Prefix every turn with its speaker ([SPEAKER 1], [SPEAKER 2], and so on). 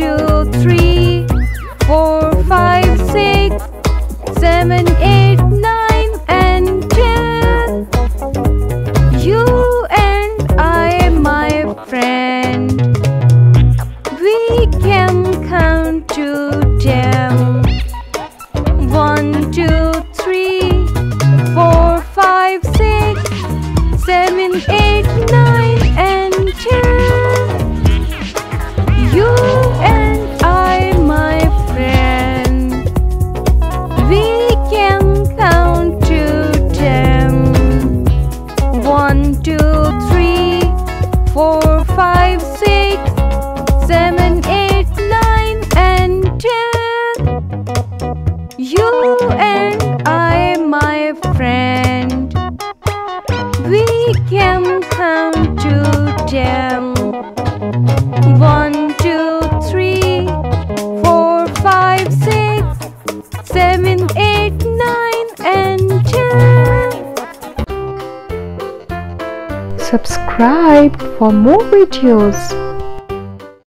[SPEAKER 1] two, three, four, five, six, seven, eight, nine, and ten. You and I, my friend, we can count to ten. One, two, three, four, five, six, seven, eight, nine, You and I, my friend, we can count to ten. One, two, three, four, five, six, seven, eight, nine, and ten.
[SPEAKER 2] Subscribe for more videos.